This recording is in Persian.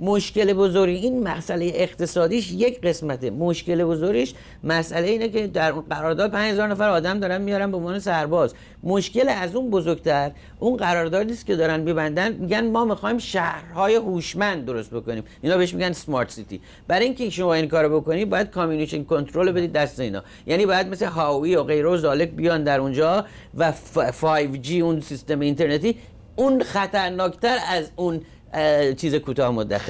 مشکل بزرگ این مسئله اقتصادیش یک قسمته. مشکل بزرگش مسئله اینه که در قرارداد 5000 نفر آدم دارن میارن به عنوان سرباز. مشکل از اون بزرگتر اون قراردادی است که دارن میبندن. میگن ما می‌خوایم شهرهای هوشمند درست بکنیم. اینا بهش میگن سمارت سیتی برای اینکه شما این کارو بکنید باید کامیونیکیشن کنترل بدید دست اینا. یعنی باید مثل هاوی و غیره و زالک بیان در اونجا و 5G اون سیستم اینترنتی اون خطرناکتر از اون چیز کوتاه مدت